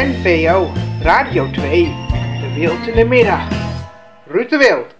NPO Radio 2. De Wild in de Middag. Ruud de Wild.